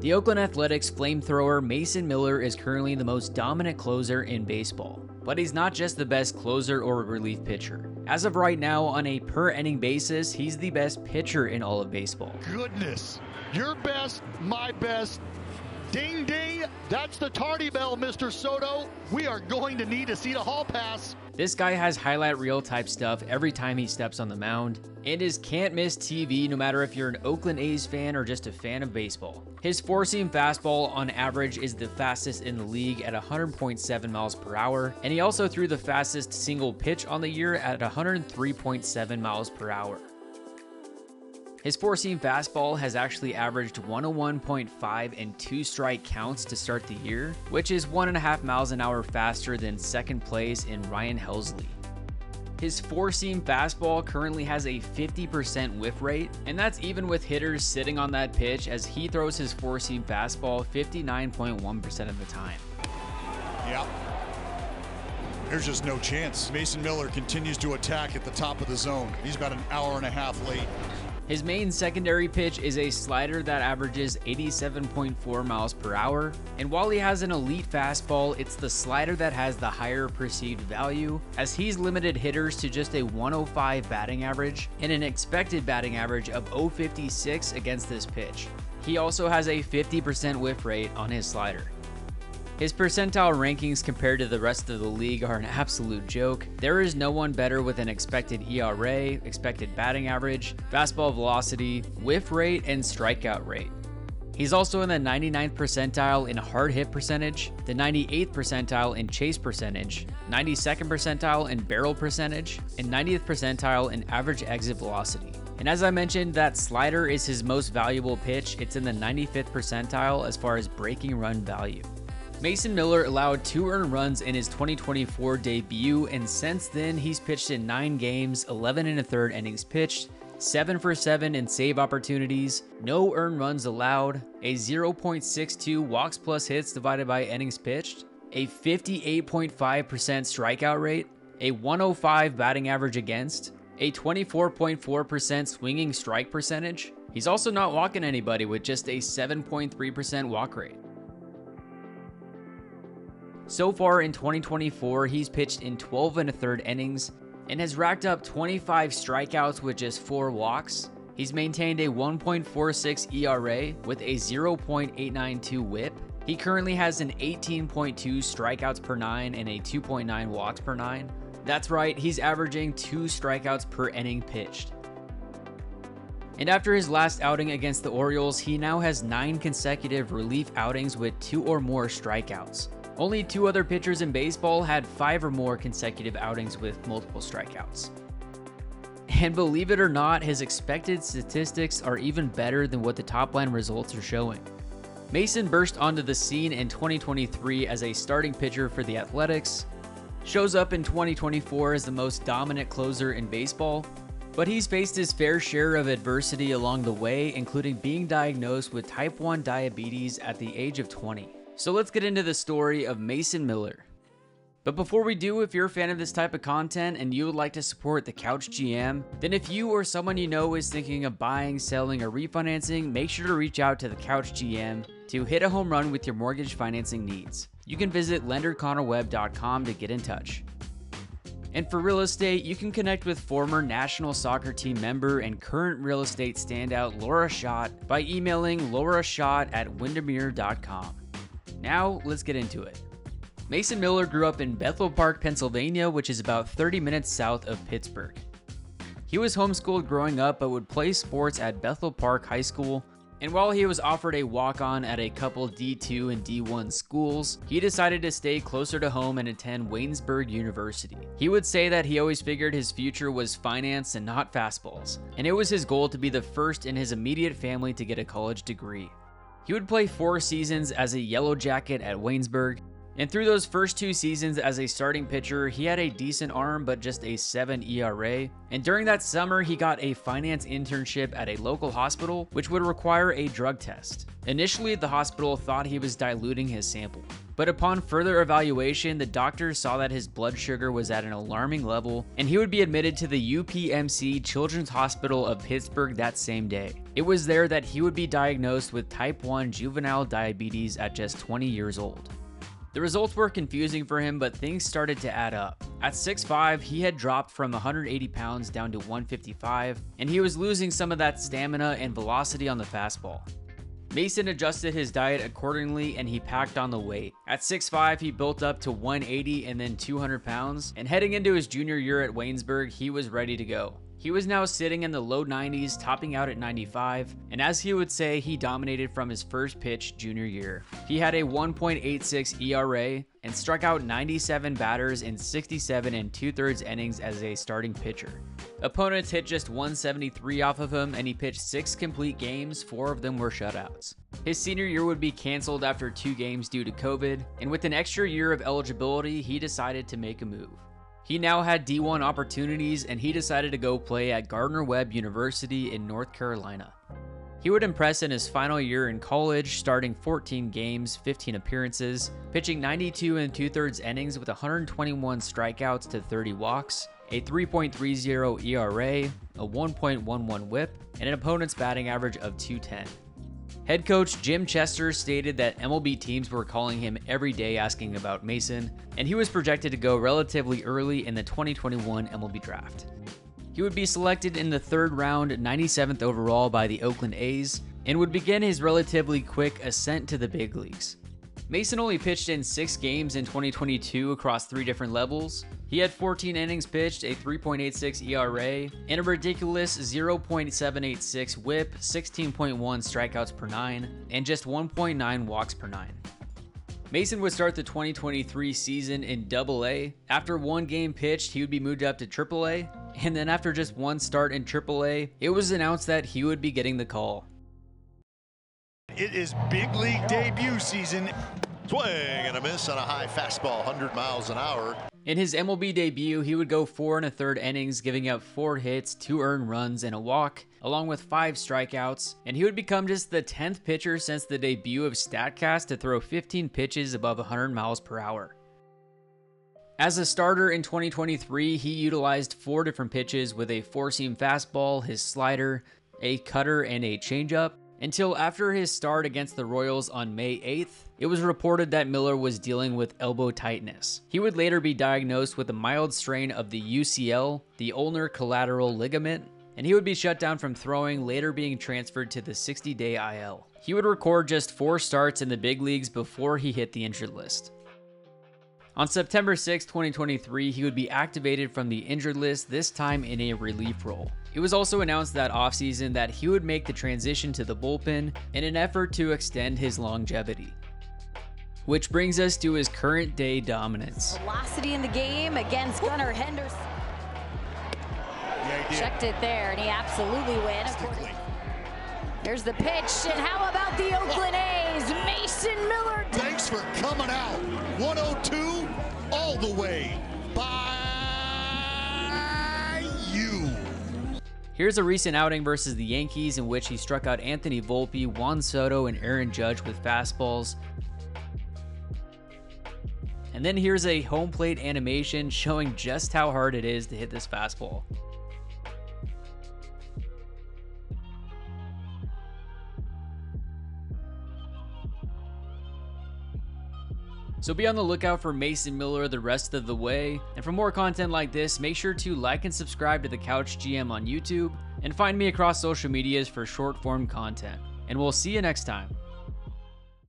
The Oakland Athletics flamethrower Mason Miller is currently the most dominant closer in baseball. But he's not just the best closer or relief pitcher. As of right now, on a per inning basis, he's the best pitcher in all of baseball. Goodness. Your best, my best. Ding ding. That's the tardy bell, Mr. Soto. We are going to need to see the hall pass. This guy has highlight reel type stuff every time he steps on the mound, and is can't miss TV no matter if you're an Oakland A's fan or just a fan of baseball. His four seam fastball on average is the fastest in the league at 100.7 miles per hour, and he also threw the fastest single pitch on the year at 103.7 miles per hour. His four seam fastball has actually averaged 101.5 and two strike counts to start the year, which is one and a half miles an hour faster than second place in Ryan Helsley. His four seam fastball currently has a 50% whiff rate, and that's even with hitters sitting on that pitch as he throws his four seam fastball 59.1% of the time. Yep. There's just no chance. Mason Miller continues to attack at the top of the zone. He's about an hour and a half late. His main secondary pitch is a slider that averages 87.4 miles per hour, and while he has an elite fastball, it's the slider that has the higher perceived value, as he's limited hitters to just a 105 batting average and an expected batting average of 056 against this pitch. He also has a 50% whiff rate on his slider. His percentile rankings compared to the rest of the league are an absolute joke. There is no one better with an expected ERA, expected batting average, fastball velocity, whiff rate, and strikeout rate. He's also in the 99th percentile in hard hit percentage, the 98th percentile in chase percentage, 92nd percentile in barrel percentage, and 90th percentile in average exit velocity. And as I mentioned, that slider is his most valuable pitch. It's in the 95th percentile as far as breaking run value. Mason Miller allowed two earned runs in his 2024 debut, and since then, he's pitched in nine games, 11 and a third innings pitched, 7 for 7 in save opportunities, no earned runs allowed, a 0.62 walks plus hits divided by innings pitched, a 58.5% strikeout rate, a 105 batting average against, a 24.4% swinging strike percentage. He's also not walking anybody with just a 7.3% walk rate. So far in 2024, he's pitched in 12 and a third innings and has racked up 25 strikeouts with just 4 walks. He's maintained a 1.46 ERA with a 0.892 whip. He currently has an 18.2 strikeouts per 9 and a 2.9 walks per 9. That's right, he's averaging 2 strikeouts per inning pitched. And after his last outing against the Orioles, he now has 9 consecutive relief outings with 2 or more strikeouts. Only two other pitchers in baseball had five or more consecutive outings with multiple strikeouts. And believe it or not, his expected statistics are even better than what the top line results are showing. Mason burst onto the scene in 2023 as a starting pitcher for the Athletics, shows up in 2024 as the most dominant closer in baseball, but he's faced his fair share of adversity along the way, including being diagnosed with type 1 diabetes at the age of 20. So let's get into the story of Mason Miller. But before we do, if you're a fan of this type of content and you would like to support the Couch GM, then if you or someone you know is thinking of buying, selling, or refinancing, make sure to reach out to the Couch GM to hit a home run with your mortgage financing needs. You can visit lenderconnorwebb.com to get in touch. And for real estate, you can connect with former national soccer team member and current real estate standout Laura Schott by emailing lauraschott at windermere.com. Now, let's get into it. Mason Miller grew up in Bethel Park, Pennsylvania, which is about 30 minutes south of Pittsburgh. He was homeschooled growing up but would play sports at Bethel Park High School. And while he was offered a walk on at a couple D2 and D1 schools, he decided to stay closer to home and attend Waynesburg University. He would say that he always figured his future was finance and not fastballs, and it was his goal to be the first in his immediate family to get a college degree. He would play four seasons as a Yellow Jacket at Waynesburg, And through those first two seasons as a starting pitcher, he had a decent arm but just a 7 ERA. And during that summer, he got a finance internship at a local hospital, which would require a drug test. Initially, the hospital thought he was diluting his sample. But upon further evaluation, the doctors saw that his blood sugar was at an alarming level, and he would be admitted to the UPMC Children's Hospital of Pittsburgh that same day. It was there that he would be diagnosed with type 1 juvenile diabetes at just 20 years old. The results were confusing for him, but things started to add up. At 6'5, he had dropped from 180 pounds down to 155, and he was losing some of that stamina and velocity on the fastball. Mason adjusted his diet accordingly and he packed on the weight. At 6'5, he built up to 180 and then 200 pounds, and heading into his junior year at Waynesburg, he was ready to go. He was now sitting in the low 90s, topping out at 95, and as he would say, he dominated from his first pitch junior year. He had a 1.86 ERA and struck out 97 batters in 67 and two thirds innings as a starting pitcher. Opponents hit just 173 off of him, and he pitched six complete games, four of them were shutouts. His senior year would be canceled after two games due to COVID, and with an extra year of eligibility, he decided to make a move. He now had D1 opportunities and he decided to go play at Gardner Webb University in North Carolina. He would impress in his final year in college, starting 14 games, 15 appearances, pitching 92 and two thirds innings with 121 strikeouts to 30 walks, a 3.30 ERA, a 1.11 whip, and an opponent's batting average of 210. Head coach Jim Chester stated that MLB teams were calling him every day asking about Mason, and he was projected to go relatively early in the 2021 MLB draft. He would be selected in the third round, 97th overall by the Oakland A's, and would begin his relatively quick ascent to the big leagues. Mason only pitched in six games in 2022 across three different levels. He had 14 innings pitched, a 3.86 ERA, and a ridiculous 0.786 whip, 16.1 strikeouts per nine, and just 1.9 walks per nine. Mason would start the 2023 season in AA. After one game pitched, he would be moved up to AAA, and then after just one start in AAA, it was announced that he would be getting the call. It is big league debut season. Swing and a miss on a high fastball, 100 miles an hour. In his MLB debut, he would go four and a third innings, giving up four hits, two earned runs, and a walk, along with five strikeouts, and he would become just the 10th pitcher since the debut of StatCast to throw 15 pitches above 100 miles per hour. As a starter in 2023, he utilized four different pitches with a four seam fastball, his slider, a cutter, and a changeup until after his start against the Royals on May 8th, it was reported that Miller was dealing with elbow tightness. He would later be diagnosed with a mild strain of the UCL, the ulnar collateral ligament, and he would be shut down from throwing, later being transferred to the 60 day IL. He would record just four starts in the big leagues before he hit the injured list. On September 6, 2023, he would be activated from the injured list, this time in a relief role. It was also announced that offseason that he would make the transition to the bullpen in an effort to extend his longevity. Which brings us to his current day dominance. Velocity in the game against Gunnar Henderson. Yeah, Checked it there, and he absolutely win. Here's the pitch, and how about the Oakland A's? Mason Miller. Thanks for coming out. 102 all the way by you. Here's a recent outing versus the Yankees in which he struck out Anthony Volpe, Juan Soto, and Aaron Judge with fastballs. And then here's a home plate animation showing just how hard it is to hit this fastball. So be on the lookout for Mason Miller the rest of the way. And for more content like this, make sure to like and subscribe to the Couch GM on YouTube and find me across social medias for short form content. And we'll see you next time.